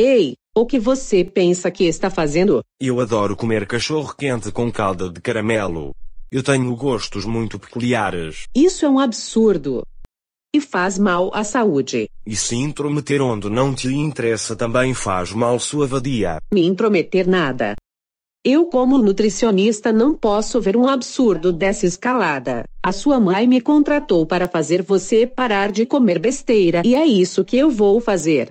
Ei, o que você pensa que está fazendo? Eu adoro comer cachorro quente com calda de caramelo. Eu tenho gostos muito peculiares. Isso é um absurdo. E faz mal à saúde. E se intrometer onde não te interessa também faz mal sua vadia. Me intrometer nada. Eu, como nutricionista, não posso ver um absurdo dessa escalada. A sua mãe me contratou para fazer você parar de comer besteira e é isso que eu vou fazer.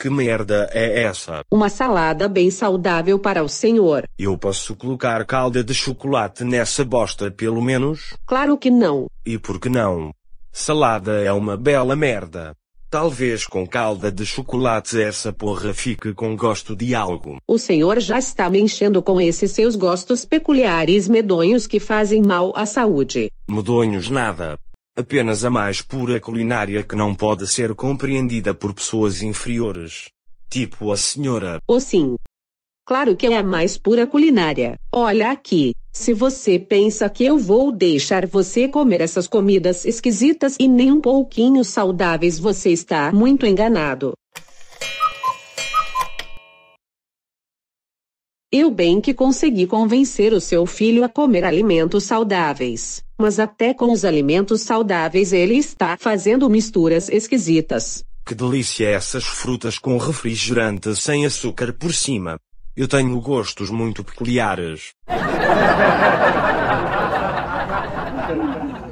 Que merda é essa? Uma salada bem saudável para o senhor. Eu posso colocar calda de chocolate nessa bosta pelo menos? Claro que não. E por que não? Salada é uma bela merda. Talvez com calda de chocolate essa porra fique com gosto de algo. O senhor já está me enchendo com esses seus gostos peculiares medonhos que fazem mal à saúde. Medonhos nada. Apenas a mais pura culinária que não pode ser compreendida por pessoas inferiores. Tipo a senhora. Ou sim. Claro que é a mais pura culinária. Olha aqui. Se você pensa que eu vou deixar você comer essas comidas esquisitas e nem um pouquinho saudáveis, você está muito enganado. Eu bem que consegui convencer o seu filho a comer alimentos saudáveis, mas até com os alimentos saudáveis ele está fazendo misturas esquisitas. Que delícia é essas frutas com refrigerante sem açúcar por cima. Eu tenho gostos muito peculiares.